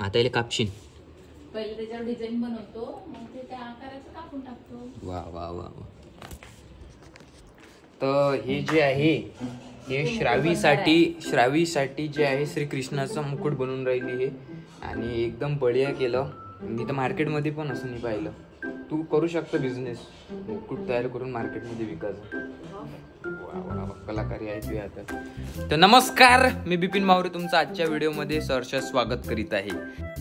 आता याला कापशील पहिले त्याच्यावर डिझाईन बनवतो मग ते त्या आकाराचं कापून टाकतो. वा वा वा वा. तर हे जे आहे हे श्रावीसाठी श्रावीसाठी जे आहे श्रीकृष्णाचं मुकुट बनवून राहिली हे. आणि एकदम बढिया केलं. मी तर मार्केटमध्ये पण असं नाही पाहिलं. तू करू शकतो बिझनेस मुकुट तयार करून मार्केटमध्ये विकायचं. कलाकारी आहे तुझ्या आता. तर नमस्कार मी बिपिन मावरे तुमचं आजच्या व्हिडिओमध्ये सहर्ष स्वागत करीत आहे.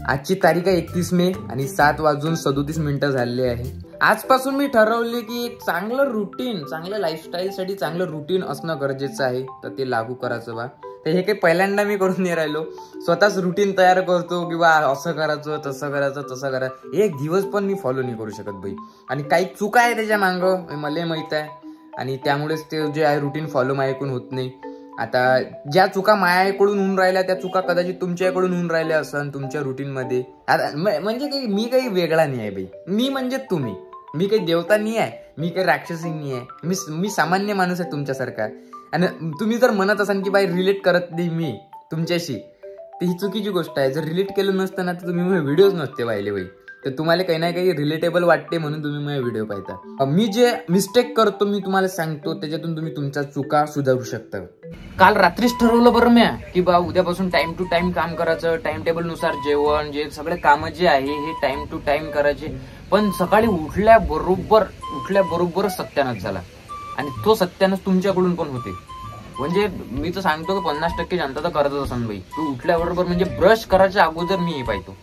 आजची तारीख आहे एकतीस मे आणि सात वाजून सदोतीस मिनिटं झालेली आहे. आजपासून मी ठरवले की एक चांगलं रुटीन चांगलं लाईफस्टाईलसाठी चांगलं रुटीन असणं गरजेचं आहे. तर ते लागू करायचं बा. तर हे काही पहिल्यांदा मी करून नाही राहिलो. स्वतःच रुटीन तयार करतो किंवा असं करायचं तसं करायचं तसं करायचं एक दिवस पण मी फॉलो नाही करू शकत बाई. आणि काही चुका आहे त्याच्या मागं मला माहीत आहे. आणि त्यामुळेच ते जे आहे रुटीन फॉलो माझ्याकडून होत नाही. आता ज्या चुका मायाकडून होऊन राहिल्या त्या चुका कदाचित तुमच्याकडून होऊन राहिल्या असं तुमच्या रुटीनमध्ये आता म्हणजे काही मी काही वेगळा नाही आहे बाई. मी म्हणजे तुम्ही. मी काही देवता नाही आहे. मी काही राक्षसी नाही आहे. मी मी सामान्य माणूस आहे तुमच्यासारखा. आणि तुम्ही जर म्हणत असाल की बाई रिलेट करत नाही मी तुमच्याशी तर ही चुकीची गोष्ट आहे. जर रिलेट केलं नसतं ना तर तुम्ही व्हिडिओज नसते पाहिले बाई. तर तुम्हाला काही ना काही रिलेटेबल वाटते म्हणून तुम्ही माझे व्हिडिओ पाहता. मी जे मिस्टेक करतो मी तुम्हाला सांगतो त्याच्यातून तुम्ही तुमच्या चुका सुधारू शकता. काल रात्रीच ठरवलं बरं म्या की बा उद्यापासून टाइम टू टाइम काम करायचं टाइम टेबलनुसार जेवण जे सगळे कामं जे आहे हे टाइम टू टाइम करायचे. पण सकाळी उठल्या बरोबर उठल्या बरोबर सत्यानाश झाला. आणि तो सत्यानच तुमच्याकडून पण होते. म्हणजे मी तर सांगतो की पन्नास टक्के जनता तर करतच असन बाई. तू उठल्याबरोबर म्हणजे ब्रश करायच्या अगोदर मी हे पाहतो.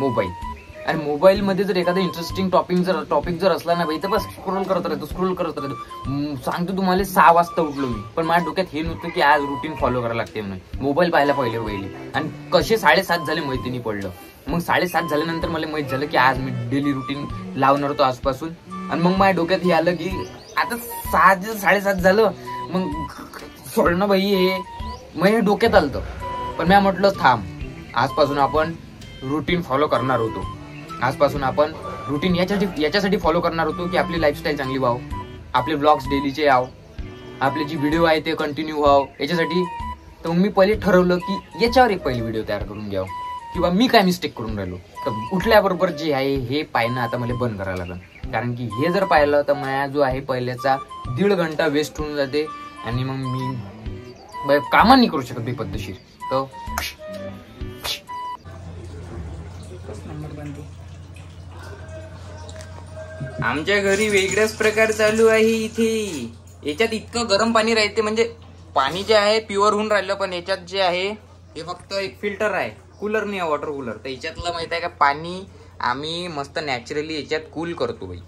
मोबाईल. आणि मोबाईलमध्ये जर एखादा इंटरेस्टिंग टॉपिक जर टॉपिक जर असला ना बाई तर बस स्क्रोल करत राहतो स्क्रोल करत राहतो. सांगतो तुम्हाला सहा वाजता उठलो मी. पण माझ्या डोक्यात हे नव्हतं की आज रुटीन फॉलो करायला लागते म्हणून. मोबाईल पाहायला पहिले पहिले. आणि कसे साडेसात झाले माहिती पडलं. मग साडेसात झाल्यानंतर मला माहीत झालं की आज मी डेली रुटीन लावणार होतो आजपासून. आणि मग माझ्या डोक्यात हे आलं की आता सहा साडेसात झालं. मग सोडणं बाई हे मग हे डोक्यात आलं पण मी म्हटलं थांब. आजपासून आपण रुटीन फॉलो करणार होतो. आजपासून आपण रुटीन याच्यासाठी याच्यासाठी फॉलो करणार होतो की आपली लाईफस्टाईल चांगली व्हावं. आपले ब्लॉग्स डेलीचे याव. आपले जे व्हिडिओ आहे ते कंटिन्यू व्हाव. याच्यासाठी तर मग मी पहिले ठरवलं की याच्यावर एक पहिली व्हिडिओ तयार करून घ्यावं. किंवा मी काय मिस्टेक करून राहिलो. तर उठल्याबरोबर जे आहे हे पाहणं आता मला बंद करायला लागलं. कारण की हे जर पाहिलं तर माझा जो आहे पहिल्याचा दीड घंटा वेस्ट होऊन जाते आणि मग मी कामं नाही करू शकत बी पद्धतशीर तर आमच्या घरी वेगळ्याच प्रकार चालू आहे इथे. याच्यात इतकं गरम पाणी राहते म्हणजे पाणी जे आहे प्युअर होऊन राहिलं पण याच्यात जे आहे हे फक्त एक फिल्टर आहे. कूलर नाही आहे वॉटर कूलर तर याच्यातलं माहीत आहे का पाणी आम्ही मस्त नॅचरली याच्यात कूल करतो बाई.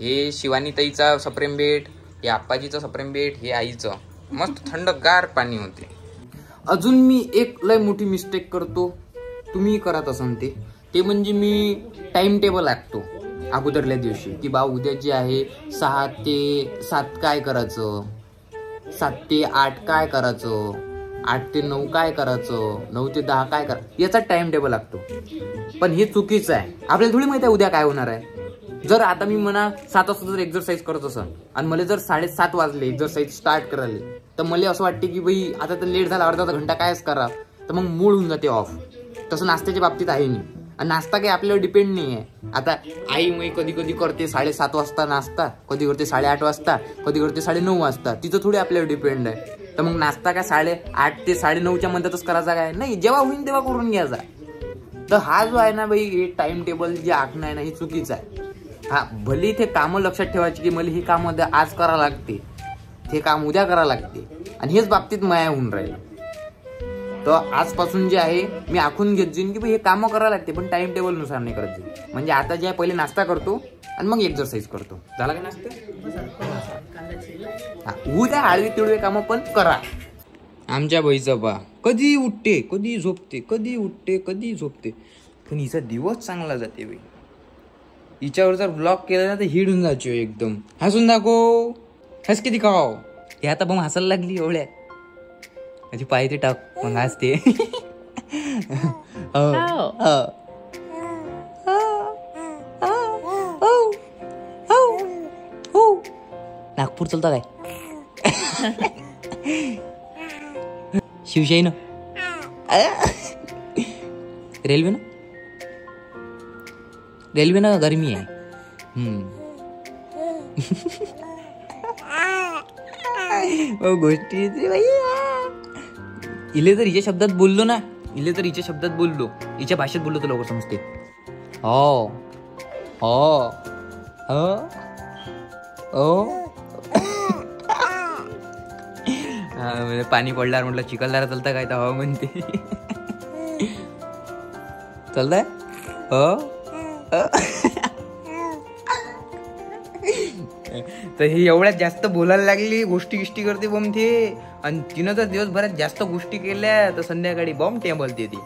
हे शिवानी ताईचा सप्रेम बेट हे आप्पाजीचं सप्रेम बेट हे आईचं. मस्त थंडगार पाणी होते. अजून मी एक लय मोठी मिस्टेक करतो. तुम्ही करत असाल ते ते म्हणजे मी टाइम टेबल आखतो. अगोदरल्या दिवशी. की बा उद्या जे आहे सहा ते सात काय करायचं? सात ते आठ काय करायचं? आठ ते नऊ काय करायचं? नऊ ते दहा काय करा याचा टाइम टेबल लागतो. पण हे चुकीचं आहे. आपल्याला थोडी माहिती आहे उद्या काय होणार आहे. जर आता मी म्हणा सात वाजता जर एक्झरसाईज करत असं आणि मला जर साडेसात वाजले एक्झरसाईज स्टार्ट करायला तर मला असं वाटते की बाई आता तर लेट झाला अर्धा घंटा कायच करा. तर मग मूड होऊन जाते ऑफ तसं नाश्त्याच्या बाबतीत आहे नाही. आणि नाश्ता काही आपल्यावर डिपेंड नाही आहे. आता आई मी कधी कधी करते साडेसात वाजता नाश्ता कधी करते साडेआठ वाजता कधी करते साडे नऊ वाजता. तिचं थोडी आपल्यावर डिपेंड आहे. तर मग नाश्ता काय साडे आठ ते साडे नऊच्या मध्यातच करायचा काय? नाही जेव्हा होईल तेव्हा करून घ्यायचा. तर हा जो आहे ना बाई हे टाइम टेबल जे आखणं आहे ना हे चुकीचं आहे. हा भले इथे कामं लक्षात ठेवायची की मला ही काम आज करा लागते. ते काम उद्या करा लागते. आणि हेच बाबतीत माया होऊन राहील. तर आजपासून जे आहे मी आखून घेत जाईन की हे कामं करावं लागते पण टाइम टेबलनुसार नाही करत जाईन. म्हणजे आता जे आहे पहिले नाश्ता करतो आणि मग एक्झरसाईज करतो. झाला का नाश्ता? हा, उद्या आळवी तिळवे कामं पण करा. आमच्या बाईचं बा कधी उठते कधी झोपते कधी उठते कधी झोपते. पण हिचा दिवस चांगला जाते बाई. हिच्यावर जर ब्लॉक केला ना तर हिडून जायचो एकदम. हसून दाखव. हस किती खाव. हे आता मग हसायला लागली एवढ्या. माझी पाय ते टाक मग हसते. हो, हो. नागपूर चलता काय? शिवशाही ना रेल्वे ना रेल्वे ना गरमी आहे हो, गोष्टी इले तर हिच्या शब्दात बोललो ना. इले तर हिच्या शब्दात बोललो. हिच्या भाषेत बोललो तर लवकर समजते. हो. हो. हो. हो. म्हणजे पाणी पडल्यावर म्हटलं चिखलदारा चालतं काय तर हो म्हणते. चालतंय? हो. तर ही एवढ्यात जास्त बोलायला लागली गोष्टी गिष्टी करते बॉम्ब ते. आणि तिनं तर दिवसभरात जास्त गोष्टी केल्या तर संध्याकाळी बॉम्ब टे बोलते ती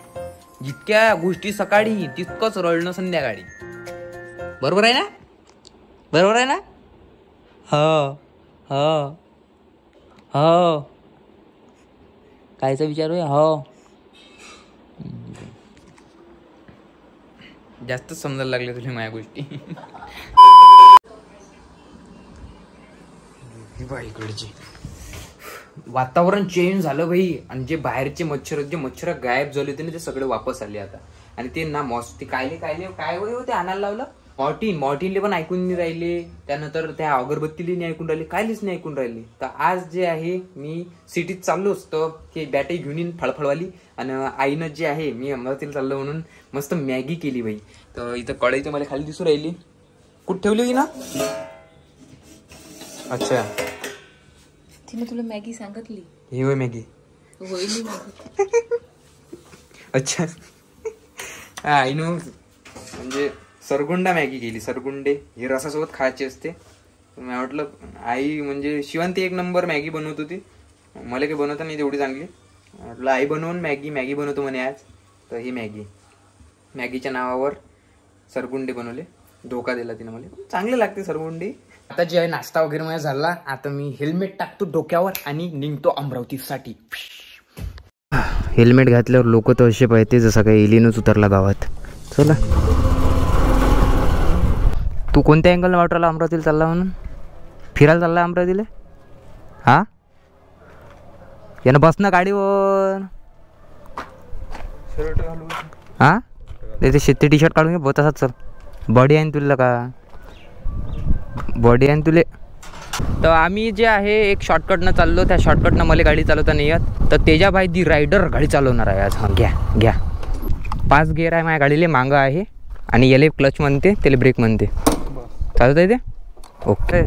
जितक्या गोष्टी सकाळी तितकंच रडणं संध्याकाळी. बरोबर आहे ना? बरोबर आहे ना? हो. हो. हो. कायचा विचार हो. जास्तच समजायला लागले तुला माझ्या गोष्टी. बाई इकडची. वातावरण चेंज झालं भाई आणि जे बाहेरचे मच्छर जे मच्छर गायब झाले होते ना ते सगळे वापस आले आता. आणि ते ना मॉस ते कायले कायले काय होते? आणायला लावलं? मॉर्टिन मॉर्टिनले पण ऐकून नाही राहिले. त्यानंतर त्या अगरबत्तीले नाही ऐकून राहिले. कायलेच नाही ऐकून राहिले. तर आज जे आहे मी सिटीत चाललो असतो की बॅटरी घेऊन येईन फळफळवाली. आणि आईनं जे आहे मी अमरावतीला चाललो म्हणून मस्त मॅगी केली बाई. तर इथं कढई तर मला खाली दिसू राहिली. कुठं ठेवली होती ना? अच्छा. तिने तुला मॅगी सांगितली. ही होय मॅगी. अच्छा. हा आईनं म्हणजे सरगुंडा मॅगी केली. सरगुंडे ही रसासोबत खायची असते. म्हटलं आई म्हणजे शिवांती एक नंबर मॅगी बनवत होती. मला काही बनवता नाही तेवढी चांगली. म्हटलं आई बनवून मॅगी मॅगी बनवतो म्हणे आज. तर ही मॅगी. मॅगीच्या नावावर सरगुंडे बनवले. धोका दिला तिने मला. चांगले लागते सरगुंडे. आता जे आहे नाश्ता वगैरे माझा झाला. आता मी हेल्मेट टाकतो डोक्यावर आणि निघतो अमरावतीसाठी. हेल्मेट घातल्यावर लोक तर असे पाहिजे जसं काही एलिनच उतरला गावात. चला. तू कोणत्या अँगलनं वाटरला अमरावतीला चालला म्हणून? फिरायला चालला अमरावतीला? हा? यानं बस ना गाडीवर. हा? ते शेती टी शर्ट काढून घे बहुत तसाच चल बॉडी आहे तुला का? बॉडी आहे ना तुले. तर आम्ही जे आहे एक शॉर्टकटनं चाललो त्या शॉर्टकटनं मला गाडी चालवता नाही येत. तर तेजा भाई दी रायडर गाडी चालवणार आहे आज. हां घ्या घ्या. पाच गेअर आहे माझ्या गाडीले मागं आहे. आणि याले क्लच म्हणते त्याला ब्रेक म्हणते. चालत आहे ते? ओके.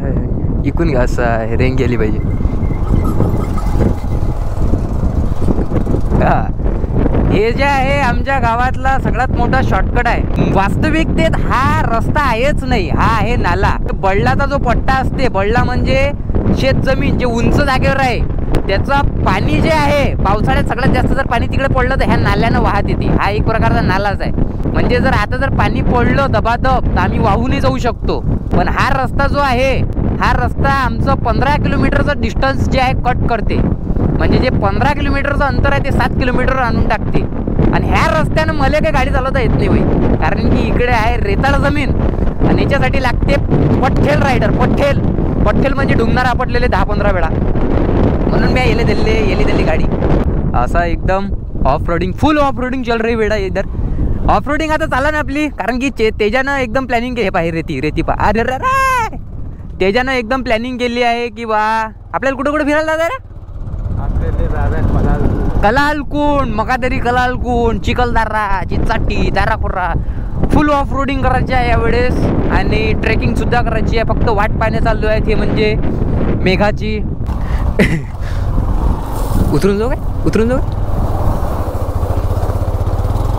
इकून घ्या असं रेंग गेली पाहिजे. हा. हे जे आहे आमच्या गावातला सगळ्यात मोठा शॉर्टकट आहे. वास्तविकतेत हा रस्ता आहेच नाही हा आहे नाला. बळलाचा जो पट्टा असते बळला म्हणजे शेत जमीन जे उंच जागेवर आहे त्याचं पाणी जे आहे पावसाळ्यात सगळ्यात जास्त जर पाणी तिकडे पडलं तर ह्या नाल्यानं वाहत येते. हा एक प्रकारचा नालाच आहे. म्हणजे जर आता जर पाणी पडलं दबादब तर आम्ही वाहूनही जाऊ शकतो. पण हा रस्ता जो आहे हा रस्ता आमचं पंधरा किलोमीटरचं डिस्टन्स जे आहे कट करते. म्हणजे जे पंधरा किलोमीटरचं अंतर आहे ते सात किलोमीटर आणून टाकते. आणि ह्या रस्त्यानं मला काही गाडी चालवता येत नाही होई कारण की इकडे आहे रेताळ जमीन आणि याच्यासाठी लागते पठ्ठेल रायडर पठ्ठेल पठ्ठेल म्हणजे डुंगणार आपटलेले दहा पंधरा वेळा. म्हणून मी येले दिले येली दिली गाडी. असा एकदम off roading full off roading चल रही वेळा इधर. ऑफ रोडिंग आता चाला ना आपली. कारण की चे- तेजानं एकदम प्लॅनिंग केली. पाहिजे रेती रेती पा अरे. तेजानं एकदम प्लॅनिंग केली आहे की बा. आपल्याला कुठं कुठं फिरायला जायचं रे Kalalkund Makadari Kalalkund Chikhaldara Chichati दाराखोरा full off roading करायची आहे यावेळेस. आणि ट्रेकिंग सुद्धा करायची आहे. फक्त वाट पाहणे चाललो आहे ते म्हणजे मेघाची. उतरून जाऊ काय? उतरून जाऊ?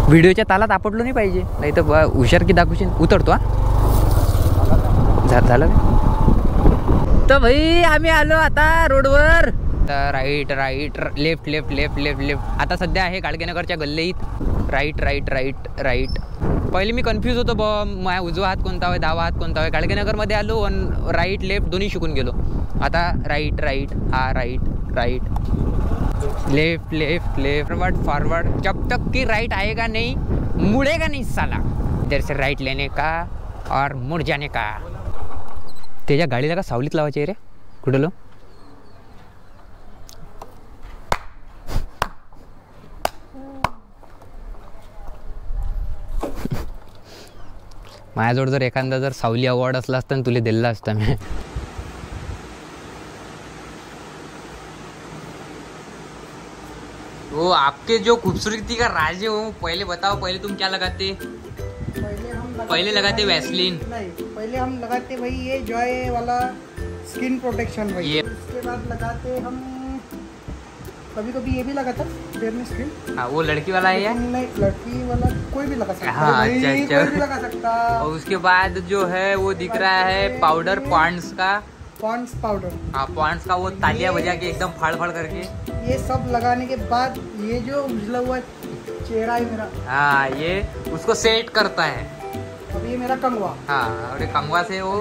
व्हिडिओच्या तालात आपटलो नाही पाहिजे. नाही तर हुशार की दाखवशील उतरतो हा. झालं तर भाई आम्ही आलो आता रोडवर. तर right right left left left left left. आता सध्या आहे गाडगेनगरच्या गल्लीत. Right right right right. पहिले मी कन्फ्यूज होतो ब माझ्या उजवा हात कोणता आहे डावा हात कोणता आहे गाडगेनगरमध्ये आलो आणि राईट लेफ्ट दोन्ही शिकून गेलो. आता राईट राईट हा right. Right left left left forward forward जब तक कि राइट आएगा नहीं, मुड़ेगा नहीं साला। इधर से राइट लेने का और मुड़ जाने का। त्याच्या गाडीला का सावलीत लावायची रे। कुठं लो? माझ्याजवळ जर एखादा जर सावली अवॉर्ड असला असता तुला दिला असता मी. आपके जो खूबसूरती का राज है वो पहले बताओ पहले तुम क्या लगाते? पहले हम लगाते पहले लगाते वैसलीन। नहीं पहले हम लगाते भाई ये जॉय वाला स्किन प्रोटेक्शन भाई। ये- उसके बाद लगाते हम कभी कभी ये भी में स्किन हाँ वो लड़की वाला है या? नहीं लड़की वाला कोई भी लगा सकता। हाँ, अच्छा, अच्छा। कोई भी लगा सकता। और उसके बाद जो है वो दिख रहा है पाउडर पॉन्ड्स का। Pond's powder. हाँ पॉन्ड्स का वो तालियाँ बजा के एकदम फाड़ फाड़ करके। ये सब लगाने के बाद ये जो उजला हुआ चेहरा है मेरा हाँ ये उसको सेट करता है। अब ये मेरा कंगवा। हा कामवा से वो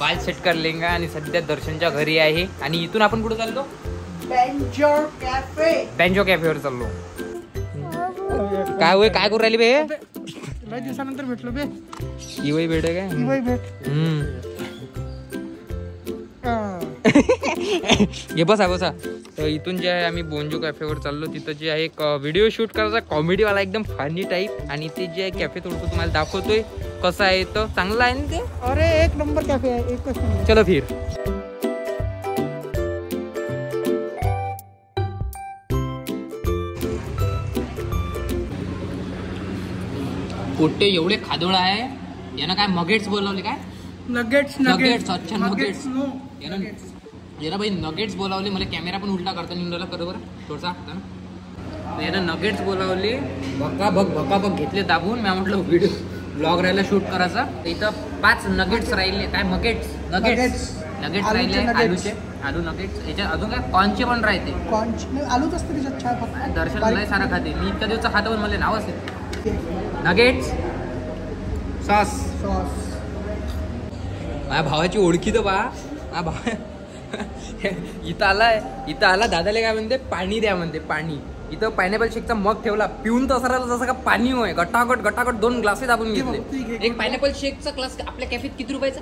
बाल सेट कर लेंगा आणि सध्या दर्शनच्या घरी आहे. आणि इथून आपण कुठे चाललो बेंजर कैफ़े बँजो कॅफेवर चाललो. काय होय काय करू राहिली बे? लय दिवसानंतर भेटलो बे. ही भेट काय? भेट. हम्म. हा. बसा बसा. तर इथून जे आहे आम्ही बोंजो कॅफेवर चाललो. तिथं जे आहे एक व्हिडिओ शूट करायचा कॉमेडीवाला एकदम फनी टाईप आणि ते जे आहे कॅफे थोडंसं तुम्हाला दाखवतोय कसं आहे तर चांगलं आहे ना ते? अरे एक नंबर कैफे है एक नंबर. चलो फिर. पोट्टे एवढे खादोळ आहे. यानं काय मगेट्स बोलवले काय? नगेट्स Nuggets, अच्छा, nuggets. नो. यानं याला बाई नगेट्स बोलावले मला कॅमेरा पण उलटा करता निघाला बरोबर थोडसा यानं नगेट्स बोलावले. भक्का भक भक्का भक घेतले दाबून. मी म्हटलं व्हिडिओ ब्लॉग राहिला शूट करायचा. इथं पाच नगेट्स राहिले. काय मगेट्स नगेट्स. नगेट्स राहिले. आलूचे. आलू नगेट्स याच्यात अजून काय? कॉर्नचे पण राहते. कॉन्च आलूच असते त्याच्यात छान. फक्त दर्शन. लय सारा खाते. मी इतक्या दिवसा खातो पण मला नाव असेल. नगेट्स सॉस सॉस माझ्या भावाची ओळखी तर बा. माझ्या भाव इथं आलाय इथं आला दादाला काय म्हणते? पाणी द्या म्हणते पाणी. इथं पायनॅपल शेकचा मग ठेवला. पिऊन तसं राहिला जसं का पाणी होय. गटागट गटागट दोन ग्लासेस आपण घेतले. एक पायनॅपल शेकचा ग्लास आपल्या कॅफेत किती रुपयाचा?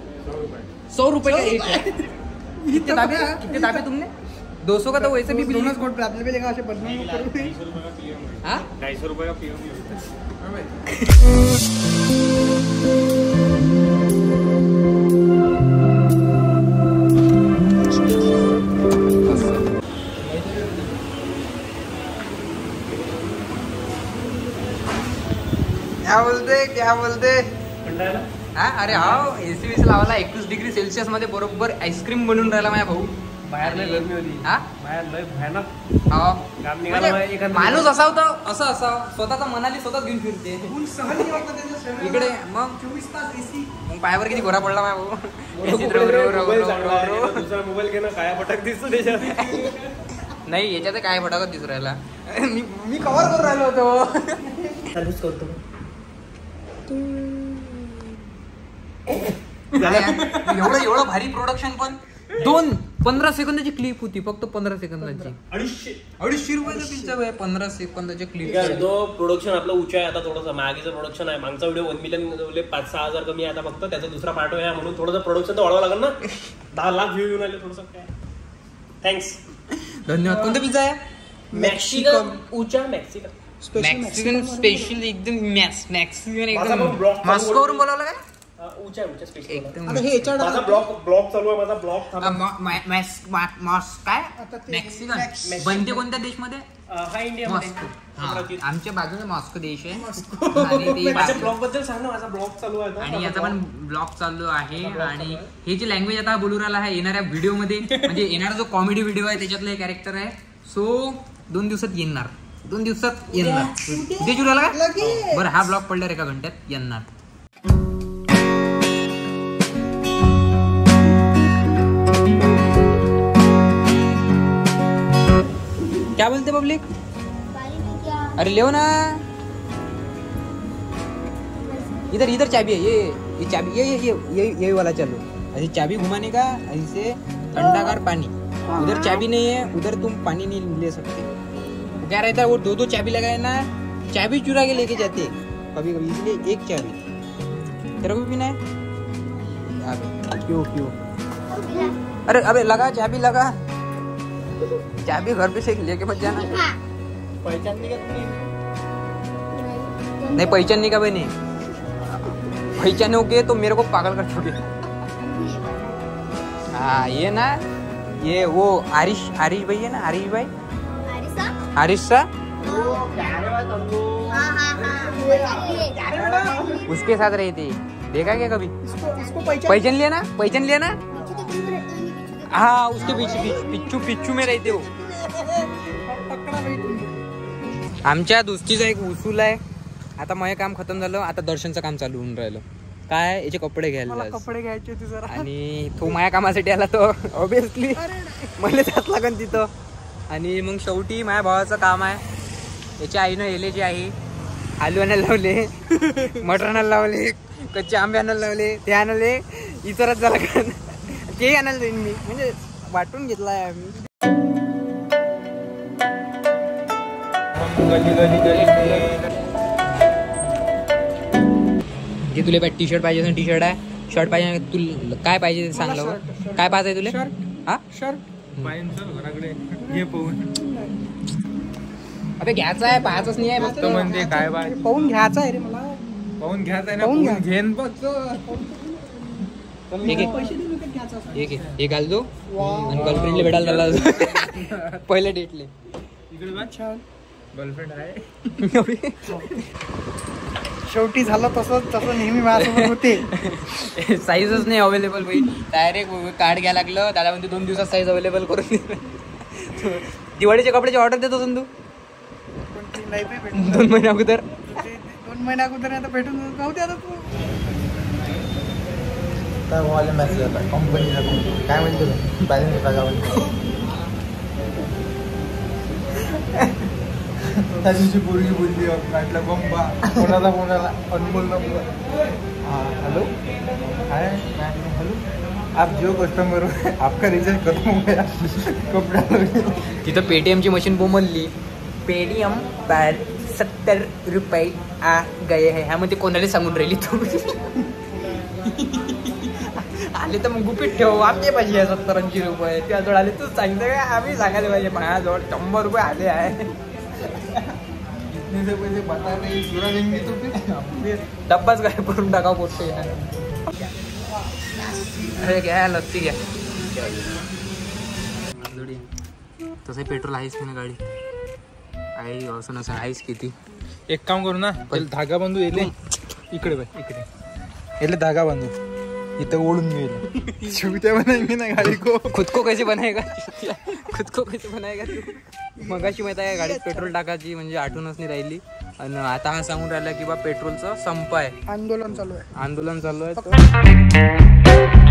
सौ रुपये का एक है? कितने दाबे तुमने? दो सौ का तो वैसे भी बिल दोनच गोट आपल्या लेगा असे बदनाम करू हाँ? ढाई सौ रुपये का पी क्या बोलते हा अरे हा एसी वीस लावायला एकवीस डिग्री सेल्सिअसमध्ये बरोबर आईस्क्रीम बनवून राहिला माझ्या भाऊ. बाहेर लय गरमी होती. हा? बाहेर लय भयानक. हा. घाम निघाला म्हणजे माणूस असा होता असं असा स्वतःचा मनाली स्वतःच घेऊन फिरते. इकडे मग? चोवीस तास एसी मग पायावर किती घोरा पडला माझ्या भाऊ. मोबाईल एसीत रव, रव, रव, मोबाईल रव, चांगला आहे. रव, रव. दुसरा मोबाईल घे ना काय पटक दिसतो त्याच्यात. नाही याच्यात काय फटाकत दिसू राहिला. मी मी कव्हर करून राहिलो होतो. सर्व्हिस करतो. एवढं एवढं भारी प्रोडक्शन पण? दोन पंधरा सेकंदाची क्लिप होती फक्त पंधरा सेकंदाची. अडीचशे. अडीचशे रुपयाचा आहे पंधरा आहे क्लिप तो प्रोडक्शन आपलं उच्च आहे आता थोडंसं. मागेचं प्रोडक्शन आहे. मागचा व्हिडिओ वन मिलियन पाच सहा हजार कमी आहे आता फक्त. त्याचा दुसरा पार्ट आहे म्हणून थोडंसं प्रोडक्शन तर वाढवावं लागेल ना. दहा लाख व्ह्यू येऊन आले थोडंसं. काय? थँक्स धन्यवाद. कोणता पिझ्झा आहे? मॅक्सिकन उचा मॅक्सिकन मॅक्सिकन स्पेशल एकदम मॅक्स मॅक्सिकन एकदम मॉस्कोवरून बोलावलं काय उचा उचा स्पेशल एकदम हे चालू आहे माझा मॅस- मा- मॉस काय मॅक्सिकन मॅक्स- बनते कोणत्या देशमध्ये हा इंडिया मॉस्को हा, आमच्या बाजूला मॉस्को देश आहे आणि ब्लॉगबद्दल सांग ना माझा ब्लॉग चालू आहे आता. आणि याचा पण ब्लॉग चालू आहे आणि हे जे लँग्वेज आता बोलू राहिला आहे येणाऱ्या व्हिडिओमध्ये म्हणजे येणारा जो कॉमेडी व्हिडिओ आहे त्याच्यातलं हे कॅरेक्टर आहे सो दोन दिवसात येणार दोन दिवसात येणार. उद्या? का? लगेच. बरं हा ब्लॉग पडल्यावर एका घंट्यात. येणार. क्या बोलते पब्लिक? अरे ले ना. इधर इधर चाबी है ये ये चाबी ये ये ये ये ये वाला चालू. ऐसे चाबी घुमाने का ऐसे ठंडाकार पानी. उधर चाबी नहीं है उधर तुम पानी नहीं ले सकते. क्या रहता है वो दो दो चाबी लगाए ना चाबी चुरा के लेके जाते कभी कभी इसलिए एक चाबी। तेरे को भी पीना है? क्यों क्यों? अरे अबे लगा चाबी लगा। चाबी घर पे से लेके मत जाना। पहचान नाही का नहीं पहचान नहीं का बनी पहचानोगे के तो मेरे को पागल कर दोगे। हाँ ये ना ये वो आरिश आरिश भाई है ना आरिश भाई? आरिश उसके साथ रही थी। देखा क्या कभी? पहचान लिया ना? पहचान लिया ना? हाँ उसके पीछे पिच्चू पिच्चू में रहते हो. आमच्या दोस्तीचा एक उसूल आहे. आता माझे काम खतम झालं आता दर्शनचं काम चालू होऊन राहिलं. काय? याचे कपडे घ्यायला. कपडे घ्यायचे होते जरा. आणि तो माझ्या कामासाठी आला तो ऑब्विसली मला जात लागन तिथं. आणि मग शेवटी माझ्या भावाचं काम आहे. याच्या आईनं येले जे आहे आलू आणायला लावले मटर आणायला लावले कच्चे आंबे आणायला लावले ते आणले इतरच झाला का? ते आणायला जाईन मी. म्हणजे वाटून घेतला आहे आम्ही. जे तुला टी शर्ट पाहिजे टी शर्ट आहे. शर्ट पाहिजे तुला काय पाहिजे ते सांग मला लवकर. shirt, shirt. काय हा शर्ट अबे घ्यायचं आहे पाहायचंच नाही आहे फक्त म्हणते काय बाय पाहून घ्यायचा आहे रे मला. पाहून घ्यायचं आहे ना पाहून पाहून घ्या. घेन बघ. एक दो आणि गर्लफ्रेंडला भेटायला झाला पहिल्या डेटले इकडे बघ. गर्लफ्रेंड आहे. शेवटी झालं तसं तसं नेहमी माझ्यासोबत होते. साईजच नाही अवेलेबल भाई डायरेक्ट कार्ड घ्यायला लागलं. दादा म्हणते दोन दिवसात साईज अवेलेबल करून दे. दिवाळीच्या कपड्याची ऑर्डर देतो तू दोन महिन्या अगोदर. दोन महिन्या अगोदर आता भेटून जाऊ दे आता तू. काय व्हायला मेसेज आता कंपनीला काय म्हणतो बॅलन्स टाकावं त्या दिवशी पोरगी बोलली म्हटलं बंबा कोणाला कोणाला? अनमोल नंबर हाँ हेलो? Hi hello? आप जो कस्टमर हो आपका रिचार्ज खत्म हो गया. कपड़ा तिथं पेटीएमची मशीन बोमलली पेटीएम पर सत्तर रुपये आ गए है. ह्यामध्ये कोणाला सांगून राहिली तू? आले तर मग गुपित ठेव. आपले पाहिजे सत्तर ऐंशी रुपये. त्याजवळ आले तूच सांगते काय? आम्ही सांगायला पाहिजे. माझ्याजवळ शंभर रुपये आले आहे इतने से पैसे बता नहीं पूरा देंगे तो फिर डब्बाच काय करून टाका पोटते अरे घ्या लस्सी घ्या तसं पेट्रोल आहेच की ना गाडी। आहे असं नसं आहेच किती एक काम करू ना पहिले धागा बांधू येले इकडे बाय इकडे। येले धागा बांधू। इथं ओढून गेले शिवत्या बनाएंगे ना गाडी को खुद को? कैसे बनाएगा खुद को कैसे बनाएगा तू? मगाशी माहिती आहे गाडीत पेट्रोल टाकायची म्हणजे आठवणच नाही राहिली. आणि आता हा सांगून राहिला की बा पेट्रोलचं संप आहे. आंदोलन चालू आहे. आंदोलन चालू आहे.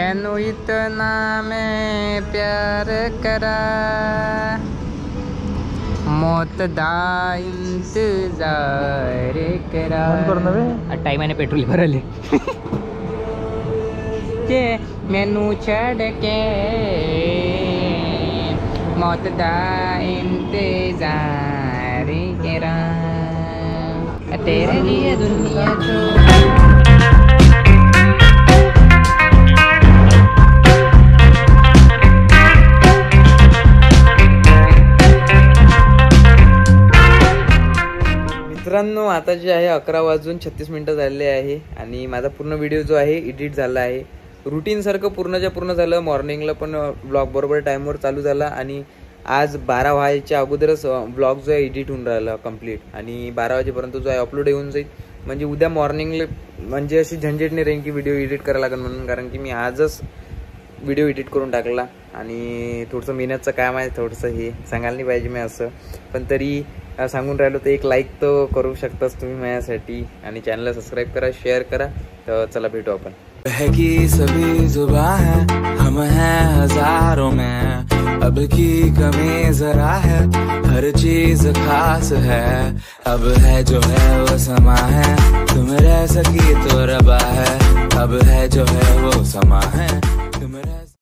तेनो इतना मैं प्यार करा। मौत दा। इंतज़ार करा टाइमाने पेट्रोल भरले के मैनू छड़ के। मौत दा इंतज़ार करा। तेरे लिए दुनिया छोड़ मित्रांनो आता जे आहे अकरा वाजून छत्तीस मिनटं झालेले आहे आणि माझा पूर्ण व्हिडिओ जो आहे एडिट झाला आहे. रुटीनसारखं पूर्णच्या पूर्ण झालं. मॉर्निंगला पण ब्लॉग बरोबर टाईमवर चालू झाला आणि आज बारा व्हायच्या अगोदरच ब्लॉग जो आहे एडिट होऊन राहिला कंप्लीट आणि बारा वाजेपर्यंत जो आहे अपलोड येऊन जाईल. म्हणजे उद्या मॉर्निंगला म्हणजे अशी झंझट नाही राहील की व्हिडिओ एडिट करायला लागेल म्हणून कारण की मी आजच व्हिडिओ एडिट करून टाकला. आणि थोडंसं मेहनतचं काम आहे थोडंसं हे सांगायला नाही पाहिजे मी असं. पण तरी सांगून राहिलो तर एक लाईक तर करू शकताच तुम्ही माझ्यासाठी. आणि चॅनलला सबस्क्राईब करा शेअर करा, तर चला भेटू आपण. बहकी सभी जुबा है, हम हैं हज़ारों में. अब की कमी जरा है, हर चीज़ खास है. अब है जो है वो समा है, तुम रह सकी तो रबा है. अब है जो है वो समा है.